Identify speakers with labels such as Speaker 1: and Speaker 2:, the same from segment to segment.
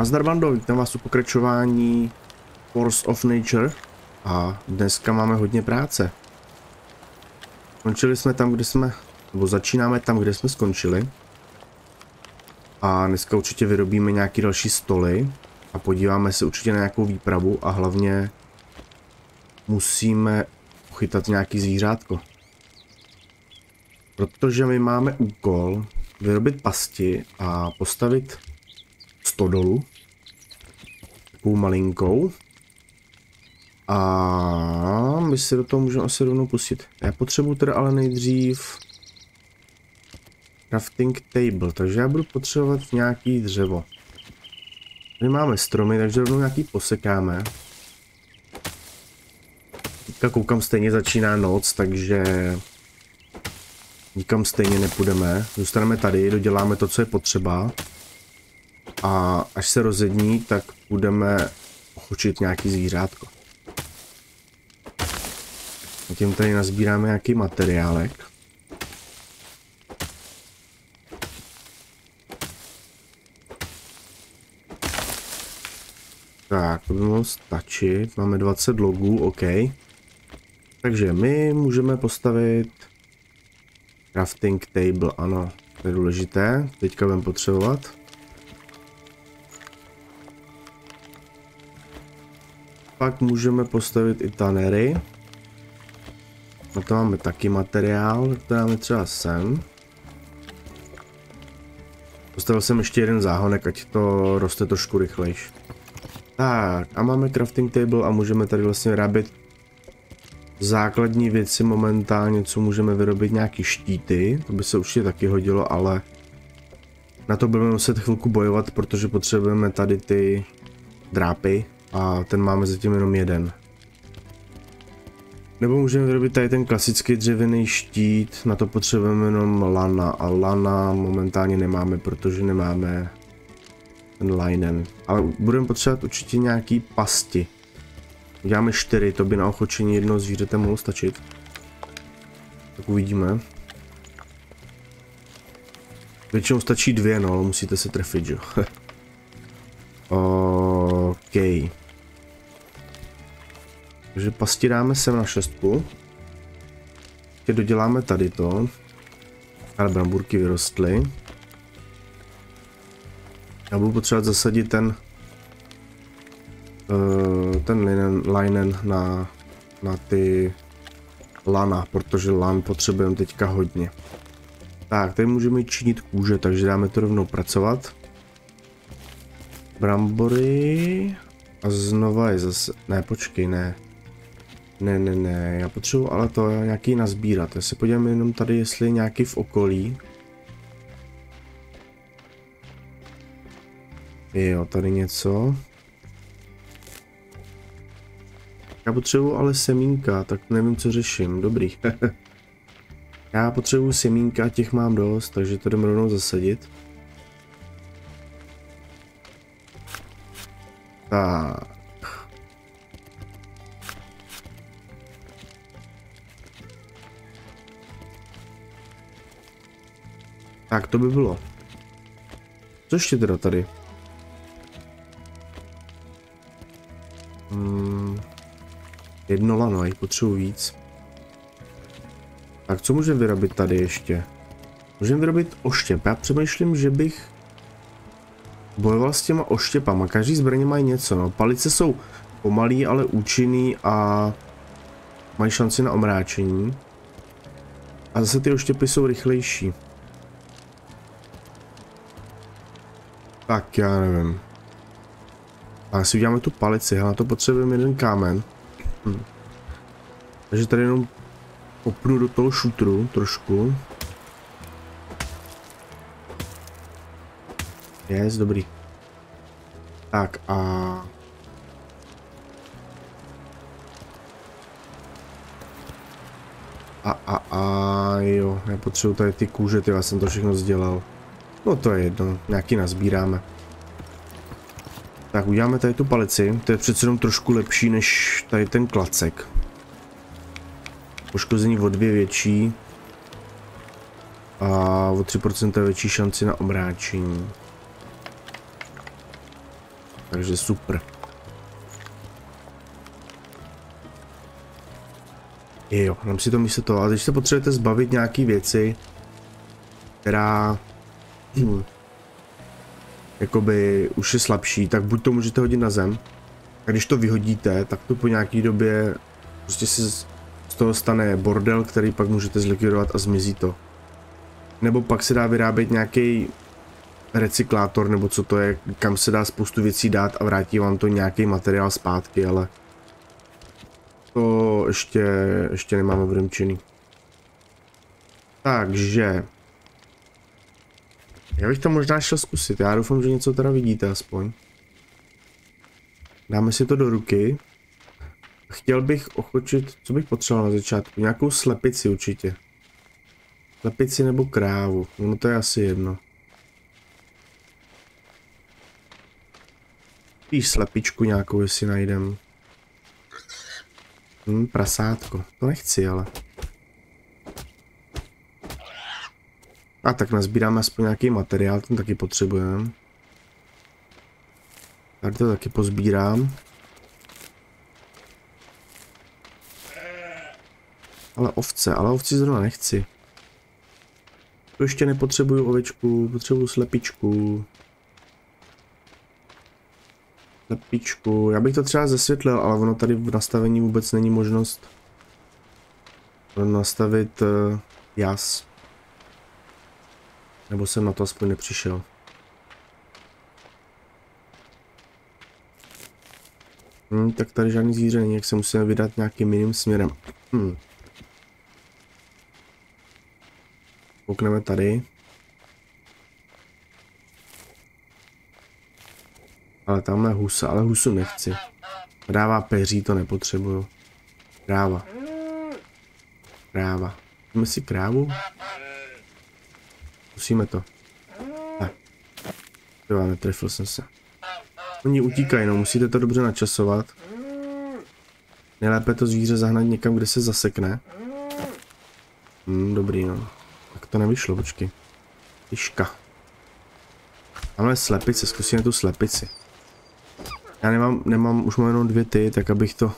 Speaker 1: Nazdar bando, vítám vás u pokračování Force of Nature a dneska máme hodně práce. Končili jsme tam, kde jsme, nebo začínáme tam, kde jsme skončili. A dneska určitě vyrobíme nějaký další stoly a podíváme se určitě na nějakou výpravu a hlavně musíme uchytat nějaký zvířátko. Protože my máme úkol vyrobit pasti a postavit stodolu. Takovou malinkou. A my si do toho můžeme asi rovnou pustit. Já potřebuji teda ale nejdřív crafting table, takže já budu potřebovat nějaký dřevo. Tady máme stromy, takže rovnou nějaký posekáme. Teďka koukám, stejně začíná noc, takže nikam stejně nepůjdeme. Zůstaneme tady, doděláme to, co je potřeba. A až se rozední, tak budeme ochočit nějaký zvířátko. A tím tady nazbíráme nějaký materiálek. Tak, to by mohlo stačit. Máme 20 logů, OK. Takže my můžeme postavit crafting table, ano, to je důležité. Teďka budeme potřebovat. Pak můžeme postavit i tanery. Na to máme taky materiál, to dáme třeba sem. Postavil jsem ještě jeden záhonek, ať to roste trošku rychlejš. Tak, a máme crafting table a můžeme tady vlastně vyrábět základní věci momentálně, co můžeme vyrobit nějaký štíty, to by se určitě taky hodilo, ale na to budeme muset chvilku bojovat, protože potřebujeme tady ty drápy a ten máme zatím jenom jeden. Nebo můžeme vyrobit tady ten klasický dřevěný štít, na to potřebujeme jenom lana a lana momentálně nemáme, protože nemáme ten linen. Ale budeme potřebovat určitě nějaký pasti. Uděláme čtyři, to by na ochočení jednoho zvířete mohlo stačit. Tak uvidíme. Většinou stačí dvě, no, ale musíte se trefit, jo. OK. Takže pasti dáme sem na šestku. Teď doděláme tady to. Ale bramburky vyrostly. Já budu potřebovat zasadit ten uh, ten linen, linen na, na ty lana, protože lan potřebujeme teďka hodně. Tak, tady můžeme činit kůže, takže dáme to rovnou pracovat. Brambory. A znova je zase... Ne, počkej, ne. Ne, ne, ne, já potřebuji ale to nějaký nazbírat. Já se podívám jenom tady, jestli je nějaký v okolí. Jo, tady něco. Já potřebuji ale semínka, tak nevím, co řeším. Dobrý. Já potřebuji semínka, těch mám dost, takže to jdeme rovnou zasadit. Tak. Tak to by bylo. Co ještě teda tady? Hmm, jedno lano, jich potřebuji víc. Tak co můžeme vyrobit tady ještě? Můžeme vyrobit oštěp. Já přemýšlím, že bych bojoval s těma oštěpama. Každý zbraně mají něco. No. Palice jsou pomalý, ale účinný a mají šanci na omráčení. A zase ty oštěpy jsou rychlejší. Tak já nevím. A si uděláme tu palici, na to potřebujeme jeden kámen. Hm. Takže tady jenom opnu do toho šutru trošku. Yes, dobrý. Tak a... A, a, a, jo, já potřebuji tady ty kůže, ty já jsem to všechno sdělal. No to je jedno, nějaký nazbíráme. Tak uděláme tady tu palici, to je přece jenom trošku lepší než tady ten klacek. Poškození o dvě větší. A o 3% větší šanci na omráčení. Takže super. Jo, nám si to to. A když se potřebujete zbavit nějaký věci, která hm, jakoby už je slabší, tak buď to můžete hodit na zem, a když to vyhodíte, tak to po nějaký době prostě se z toho stane bordel, který pak můžete zlikvidovat a zmizí to. Nebo pak se dá vyrábět nějaký recyklátor, nebo co to je, kam se dá spoustu věcí dát a vrátí vám to nějaký materiál zpátky, ale to ještě, ještě nemáme vremčený. Takže já bych to možná šel zkusit, já doufám, že něco teda vidíte aspoň. Dáme si to do ruky. Chtěl bych ochočit, co bych potřeboval na začátku, nějakou slepici určitě. Slepici nebo krávu, no to je asi jedno. Spíš slepičku nějakou, jestli najdem. Hm, prasátko, to nechci ale. A tak nazbíráme aspoň nějaký materiál, ten taky potřebujeme. Tady to taky pozbírám. Ale ovce, ale ovci zrovna nechci. To ještě nepotřebuju ovečku, potřebuju slepičku. Slepičku, já bych to třeba zesvětlil, ale ono tady v nastavení vůbec není možnost nastavit uh, jas. Nebo jsem na to aspoň nepřišel. Hmm, tak tady žádný zvíře není, jak se musíme vydat nějakým jiným směrem. Hmm. Koukneme tady. Ale tamhle husa, ale husu nechci. Dává peří, to nepotřebuju. Kráva. Kráva. Máme si krávu? Musíme to. Tak. Jo, netrefil jsem se. Oni utíkají, no, musíte to dobře načasovat. Nejlépe to zvíře zahnat někam, kde se zasekne. Hmm, dobrý, no. Tak to nevyšlo, počkej. Tyška. Tamhle slepice, zkusíme tu slepici. Já nemám, nemám, už mám jenom dvě ty, tak abych to...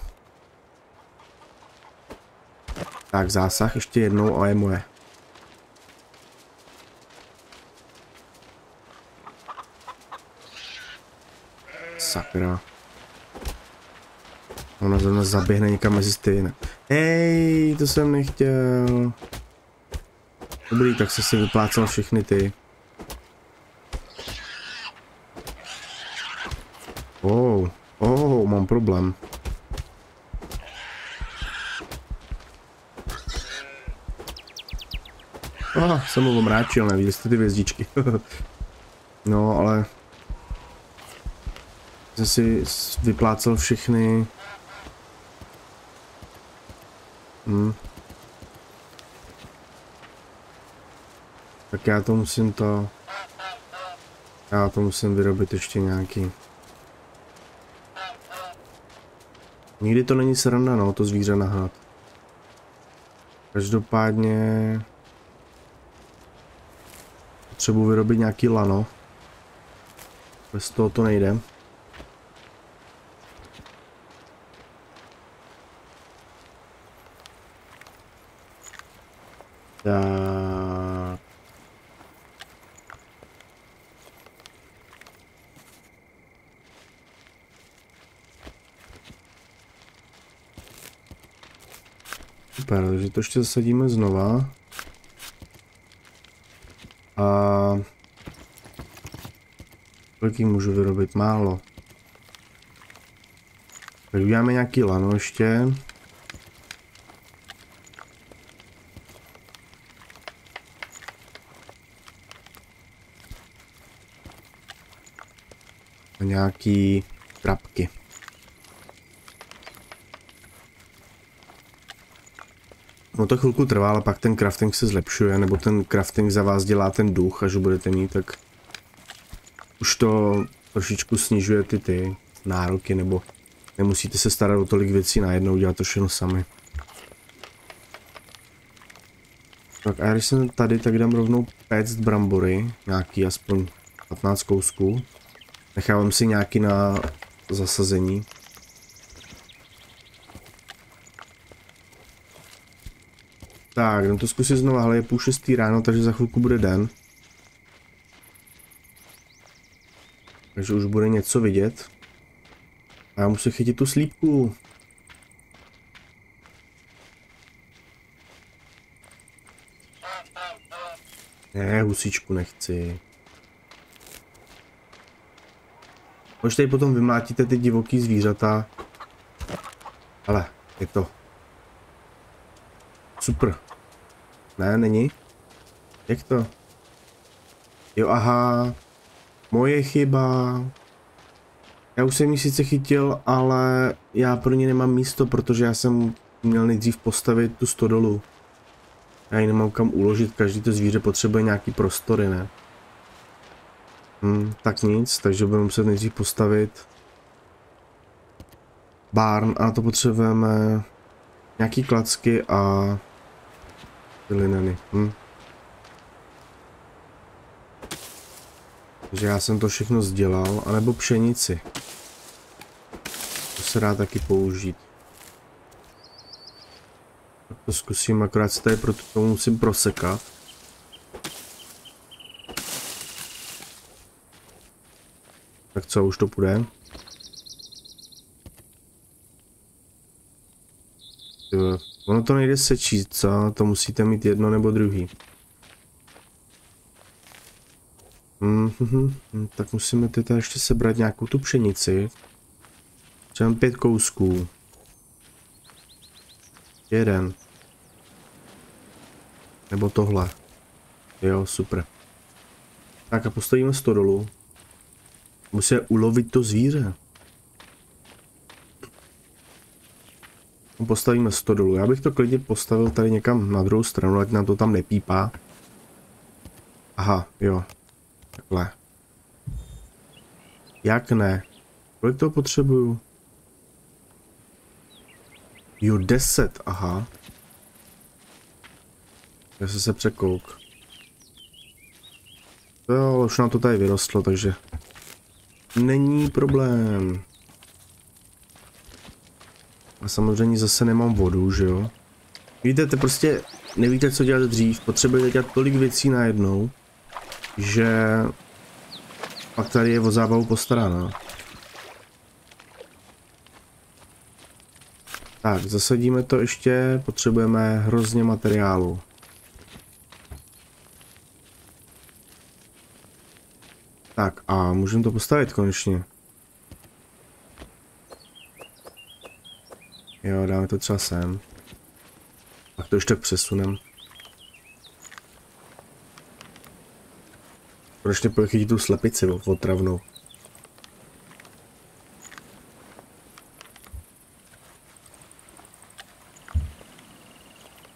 Speaker 1: Tak, zásah ještě jednou a je moje. Sakra. Ona zrovna zaběhne někam mezi stejné. Hej, to jsem nechtěl. Dobrý, tak se si vyplácal všechny ty. Problém. Ah, jsem ho omráčil, neviděli jste ty hvězdičky. no, ale jsem si vyplácel všechny. Hm. Tak já to musím to... Já to musím vyrobit ještě nějaký. Nikdy to není sranda, no, to zvíře nahat. Každopádně... Potřebuji vyrobit nějaký lano. Bez toho to nejde. Tak. Super, takže to ještě zasadíme znova. A... Kolik můžu vyrobit? Málo. Tak uděláme nějaký lano ještě. a nějaký trapky. No to chvilku trvá, ale pak ten crafting se zlepšuje, nebo ten crafting za vás dělá ten duch, až budete mít, tak už to trošičku snižuje ty ty nároky, nebo nemusíte se starat o tolik věcí najednou, dělat to všechno sami. Tak a když jsem tady, tak dám rovnou péct brambory, nějaký aspoň 15 kousků. Nechávám si nějaký na zasazení. Tak, jdem to zkusit znova, ale je půl šestý ráno, takže za chvilku bude den. Takže už bude něco vidět. A já musím chytit tu slípku. Ne, husíčku nechci. Už tady potom vymlátíte ty divoký zvířata. Ale, je to. Super. Ne, není? Jak to? Jo, aha. Moje chyba. Já už jsem ji sice chytil, ale já pro ně nemám místo, protože já jsem měl nejdřív postavit tu stodolu. Já ji nemám kam uložit, každý to zvíře potřebuje nějaký prostory, ne? Hm, tak nic, takže budeme muset nejdřív postavit barn a to potřebujeme nějaký klacky a ty lineny. Hm. Takže já jsem to všechno sdělal, anebo pšenici. To se dá taky použít. Tak to zkusím, akorát se tady pro tomu musím prosekat. Tak co, už to půjde? Ono to nejde sečíst, co? To musíte mít jedno nebo druhý. Mm -hmm, tak musíme teda ještě sebrat nějakou tu pšenici. Třeba pět kousků. Jeden. Nebo tohle. Jo, super. Tak a postavíme stodolu. Musíme ulovit to zvíře. Postavíme stodolu. Já bych to klidně postavil tady někam na druhou stranu, ať nám to tam nepípá. Aha, jo. Takhle. Jak ne? Kolik toho potřebuju? Jo, 10, aha. Já jsem se překouk. Jo, už nám to tady vyrostlo, takže Není problém. A samozřejmě zase nemám vodu, že jo? Víte, to prostě nevíte, co dělat dřív. Potřebujete dělat tolik věcí najednou, že pak tady je o zábavu postarána. Tak, zasadíme to ještě, potřebujeme hrozně materiálu. Tak a můžeme to postavit konečně. Jo, dáme to třeba sem. Pak to ještě přesunem. Konečně pochytí tu slepici otravnou.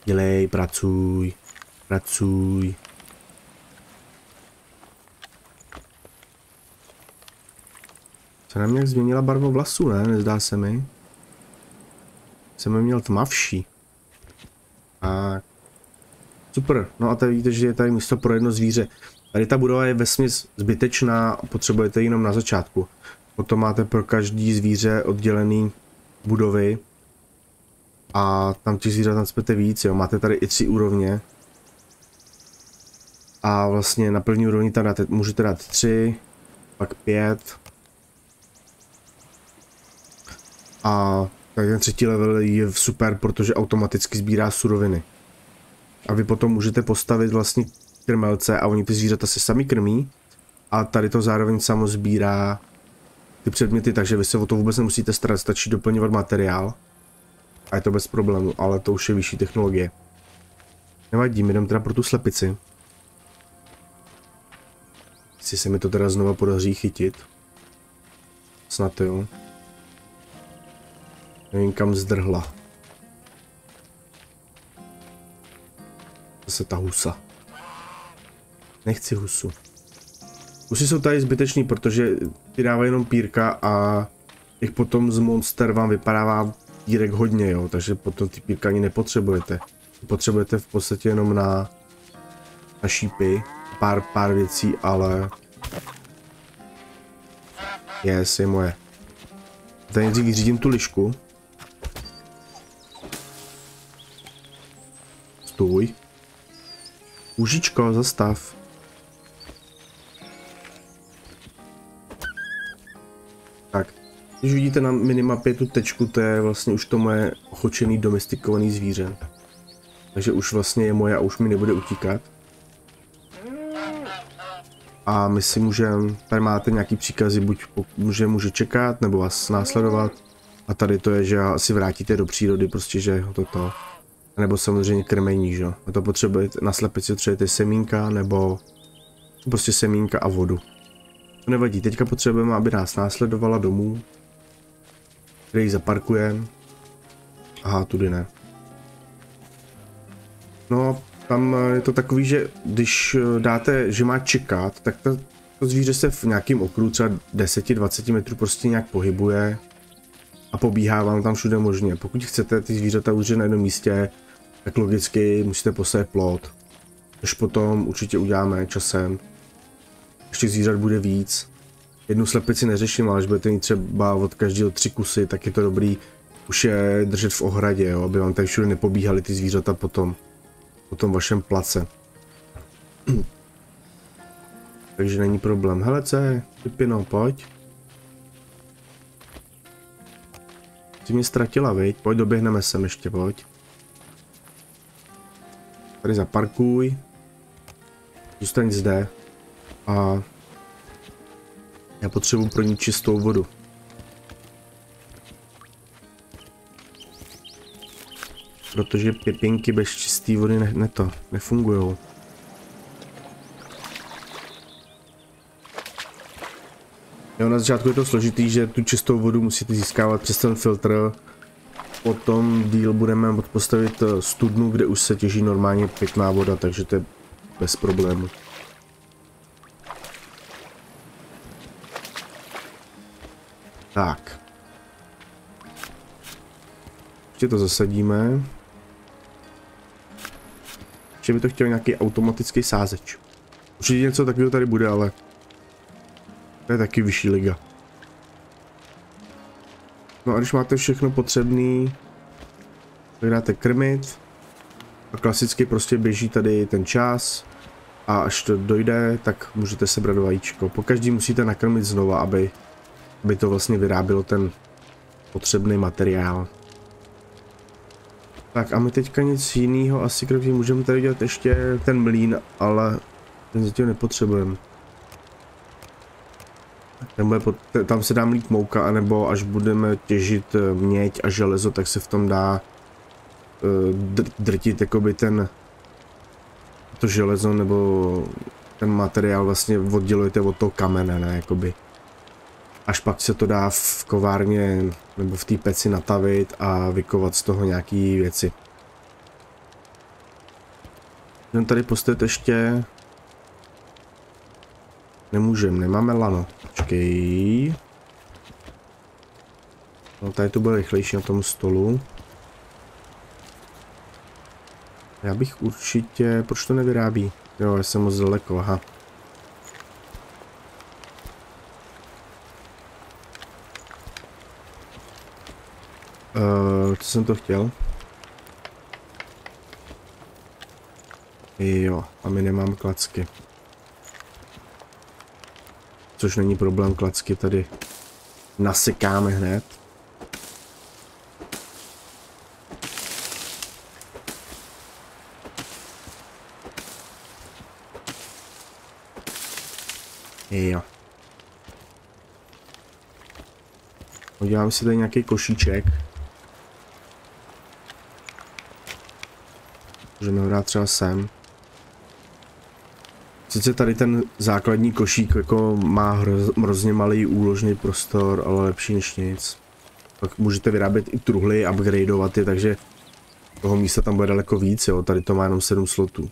Speaker 1: Dělej, pracuj, pracuj. Se nám nějak změnila barva vlasů, ne? Nezdá se mi. Jsem měl tmavší. A super. No a tady vidíte, že je tady místo pro jedno zvíře. Tady ta budova je vesměs zbytečná, potřebujete jenom na začátku. Potom máte pro každý zvíře oddělený budovy. A tam těch zvířat naspěte víc, jo. Máte tady i tři úrovně. A vlastně na první úrovni tam dáte, můžete dát tři, pak pět, A ten třetí level je super, protože automaticky sbírá suroviny. A vy potom můžete postavit vlastně krmelce a oni ty zvířata se sami krmí. A tady to zároveň samo sbírá ty předměty, takže vy se o to vůbec nemusíte starat, stačí doplňovat materiál. A je to bez problému, ale to už je vyšší technologie. Nevadí, jdem teda pro tu slepici. Jestli se mi to teda znova podaří chytit. Snad jo. Nevím kam zdrhla. Zase ta husa. Nechci husu. Husy jsou tady zbytečný, protože ty dávají jenom pírka a těch potom z monster vám vypadává pírek hodně, jo, takže potom ty pírka ani nepotřebujete. Potřebujete v podstatě jenom na, na šípy, pár, pár věcí, ale Yes, je moje. Tady nejdřív vyřídím tu lišku. Stůj. Užičko, zastav. Tak, když vidíte na minimapě tu tečku, to je vlastně už to moje ochočený domestikovaný zvíře. Takže už vlastně je moje a už mi nebude utíkat. A my si můžeme, tady máte nějaký příkazy, buď může, může čekat, nebo vás následovat. A tady to je, že asi vrátíte do přírody, prostě, že toto. Nebo samozřejmě krmení, že A to potřebujete, na slepici potřebujete semínka, nebo prostě semínka a vodu. To nevadí, teďka potřebujeme, aby nás následovala domů, který zaparkujeme. Aha, tudy ne. No, tam je to takový, že když dáte, že má čekat, tak to, to zvíře se v nějakém okruhu třeba 10-20 metrů prostě nějak pohybuje a pobíhá vám tam všude možně. Pokud chcete ty zvířata udržet na jednom místě, tak logicky musíte postavit plot. Až potom určitě uděláme časem. Ještě zvířat bude víc. Jednu slepici neřeším, ale až budete mít třeba od každého tři kusy, tak je to dobrý už je držet v ohradě, jo, aby vám tady všude nepobíhaly ty zvířata potom, po tom vašem place. Takže není problém. Hele, co je? Pipino, pojď. Ty mě ztratila, viď? Pojď, doběhneme sem ještě, pojď. Tady zaparkuj. Zůstaň zde. A já potřebuji pro ní čistou vodu. Protože pipinky bez čisté vody ne, ne to, nefungují. Jo, na začátku je to složitý, že tu čistou vodu musíte získávat přes ten filtr. Potom díl budeme postavit eh, studnu, kde už se těží normálně pitná voda, takže to je bez problému. Tak. Ještě to zasadíme. Ještě by to chtěl nějaký automatický sázeč. Určitě něco takového tady bude, ale to je taky vyšší liga. No a když máte všechno potřebný, tak dáte krmit. A klasicky prostě běží tady ten čas. A až to dojde, tak můžete sebrat vajíčko. Po každý musíte nakrmit znova, aby, aby to vlastně vyrábilo ten potřebný materiál. Tak a my teďka nic jiného asi kromě můžeme tady dělat ještě ten mlín, ale ten zatím nepotřebujeme. Tam se dá mlít mouka, anebo až budeme těžit eh, měď a železo, tak se v tom dá uh, drtit jakoby ten to železo nebo ten materiál vlastně oddělujete od toho kamene, ne, jakoby. Až pak se to dá v kovárně nebo v té peci natavit a vykovat z toho nějaký věci. Jdem tady postavit ještě... Nemůžem, nemáme lano. Počkej. No tady to bude rychlejší na tom stolu. Já bych určitě... Proč to nevyrábí? Jo, já jsem moc daleko, aha. Uh, co jsem to chtěl? Jo, a my nemáme klacky. Což není problém, klacky tady nasekáme hned. Jo. Udělám si tady nějaký košíček. Můžeme ho dát třeba sem. Sice tady ten základní košík jako má hrozně malý úložný prostor, ale lepší než nic. Pak můžete vyrábět i truhly, upgradeovat je, takže toho místa tam bude daleko víc, jo. Tady to má jenom 7 slotů.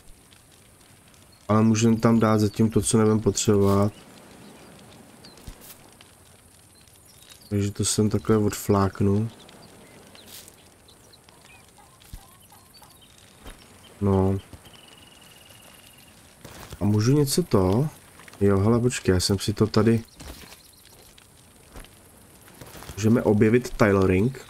Speaker 1: Ale můžeme tam dát zatím to, co nebudeme potřebovat. Takže to sem takhle odfláknu. No. A můžu něco to? Jo, hele, počkej, já jsem si to tady... Můžeme objevit tailoring.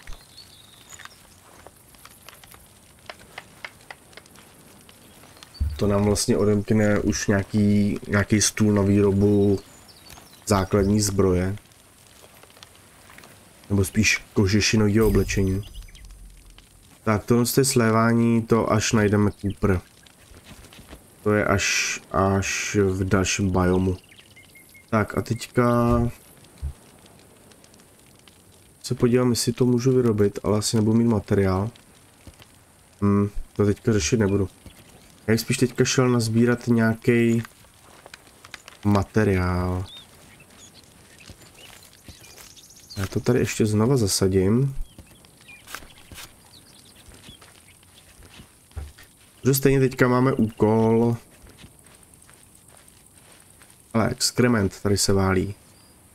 Speaker 1: To nám vlastně odemkne už nějaký, nějaký stůl na výrobu základní zbroje. Nebo spíš kožešinového oblečení. Tak tohle je slévání, to až najdeme Cooper. To je až, až v dalším biomu. Tak a teďka se podívám, jestli to můžu vyrobit, ale asi nebudu mít materiál. Hmm, to teďka řešit nebudu. Já spíš teďka šel nazbírat nějaký materiál. Já to tady ještě znova zasadím. Protože stejně teďka máme úkol. Ale exkrement tady se válí.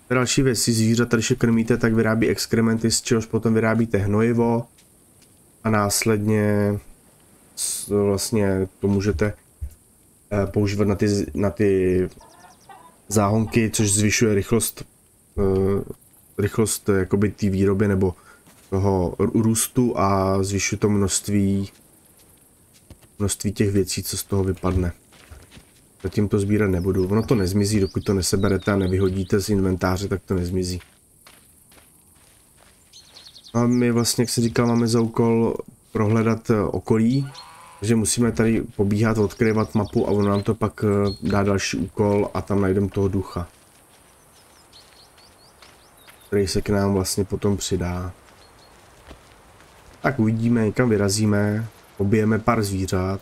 Speaker 1: Další věc, si zvířata, když je krmíte, tak vyrábí exkrementy, z čehož potom vyrábíte hnojivo. A následně vlastně to můžete eh, používat na ty, na ty záhonky, což zvyšuje rychlost, uh, rychlost jakoby té výroby nebo toho růstu a zvyšuje to množství množství těch věcí, co z toho vypadne. Zatím to sbírat nebudu. Ono to nezmizí, dokud to neseberete a nevyhodíte z inventáře, tak to nezmizí. A my vlastně, jak se říkal, máme za úkol prohledat eh, okolí, takže musíme tady pobíhat, odkryvat mapu a ono nám to pak eh, dá další úkol a tam najdeme toho ducha. Který se k nám vlastně potom přidá. Tak uvidíme, někam vyrazíme, Pobijeme pár zvířat.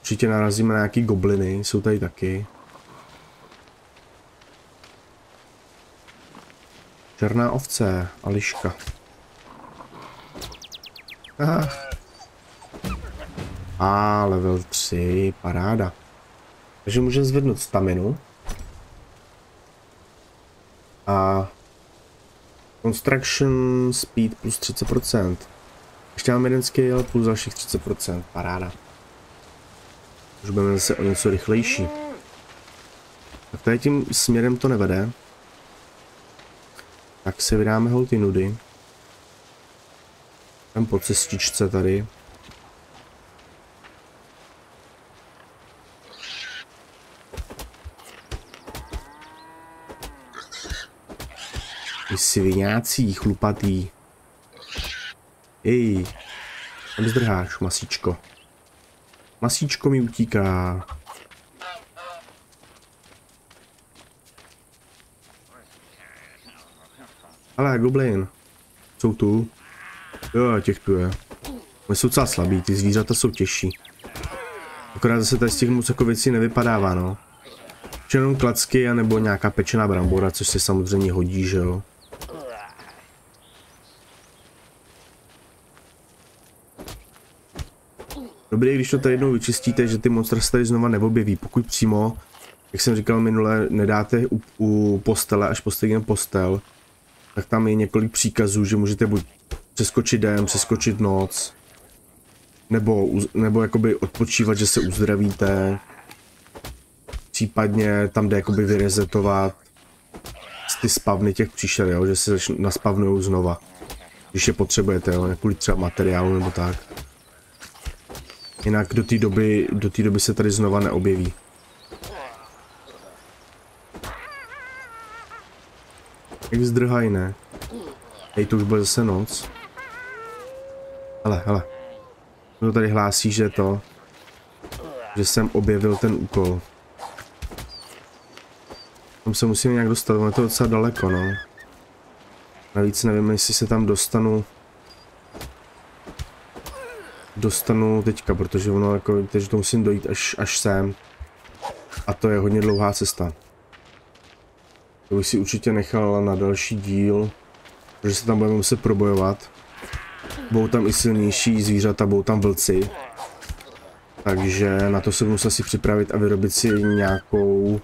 Speaker 1: Určitě narazíme na nějaký gobliny, jsou tady taky. Černá ovce a liška. Aha. A level 3, paráda. Takže můžeme zvednout staminu. A Construction speed plus 30%. Ještě mám jeden skill plus dalších 30%, paráda. Už budeme zase o něco rychlejší. Tak tady tím směrem to nevede. Tak se vydáme hol ty nudy. Tam po cestičce tady. Ty sviňácí chlupatý. Ej, tam zdrháš, masíčko. Masíčko mi utíká. Ale goblin. Jsou tu. Jo, těch tu je. Oni jsou docela slabí, ty zvířata jsou těžší. Akorát zase tady z těch moc jako věcí nevypadává, no. Jenom klacky, anebo nějaká pečená brambora, což se samozřejmě hodí, že jo. Dobrý, když to tady jednou vyčistíte, že ty monstra se tady znova neobjeví. Pokud přímo, jak jsem říkal minule, nedáte u, u postele, až postavíme postel, tak tam je několik příkazů, že můžete buď přeskočit den, přeskočit noc, nebo, nebo jakoby odpočívat, že se uzdravíte, případně tam jde jakoby vyrezetovat ty spavny těch příšer, jo, že se naspavnují znova, když je potřebujete, jo, kvůli třeba materiálu nebo tak. Jinak do té doby, do té doby se tady znova neobjeví. Jak zdrhají, ne? Hej, to už bude zase noc. Hele, hele. Kdo tady hlásí, že to... Že jsem objevil ten úkol. Tam se musím nějak dostat, ono je to docela daleko, no. Navíc nevím, jestli se tam dostanu dostanu teďka, protože ono jako, že to musím dojít až, až sem. A to je hodně dlouhá cesta. To bych si určitě nechal na další díl, protože se tam budeme muset probojovat. Budou tam i silnější zvířata, budou tam vlci. Takže na to se budu asi připravit a vyrobit si nějakou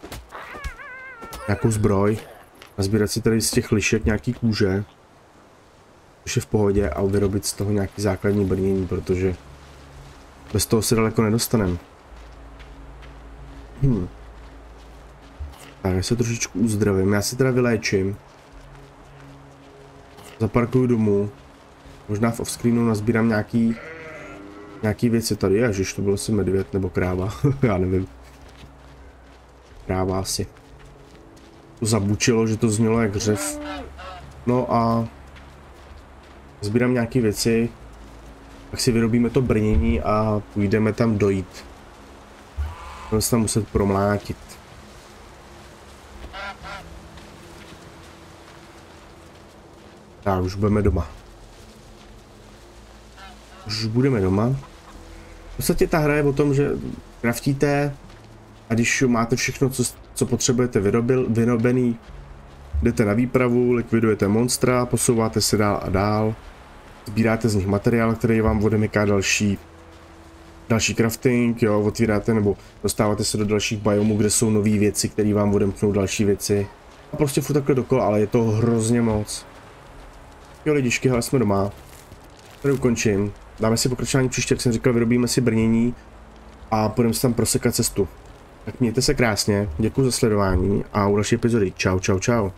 Speaker 1: nějakou zbroj. A sbírat si tady z těch lišek nějaký kůže už je v pohodě a vyrobit z toho nějaký základní brnění, protože bez toho se daleko nedostaneme. Hmm. Tak, já se trošičku uzdravím, já se teda vyléčím. Zaparkuju domů. Možná v offscreenu nazbírám nějaký nějaký věci tady. Ježiš, to byl asi medvěd nebo kráva. Já nevím. Kráva asi. To zabučilo, že to znělo jak řev. No a sbírám nějaké věci, pak si vyrobíme to brnění a půjdeme tam dojít. Budeme se tam muset promlátit. Tak, už budeme doma. Už budeme doma. V podstatě ta hra je o tom, že kraftíte a když máte všechno, co, co potřebujete vyrobil, vyrobený, jdete na výpravu, likvidujete monstra, posouváte se dál a dál, sbíráte z nich materiál, který vám odemyká další další crafting, jo, otvíráte nebo dostáváte se do dalších biomů, kde jsou nové věci, které vám odemknou další věci. A prostě furt takhle dokola, ale je to hrozně moc. Jo lidičky, hele jsme doma. Tady ukončím. Dáme si pokračování příště, jak jsem říkal, vyrobíme si brnění a půjdeme si tam prosekat cestu. Tak mějte se krásně, děkuji za sledování a u další epizody. Čau, čau, čau.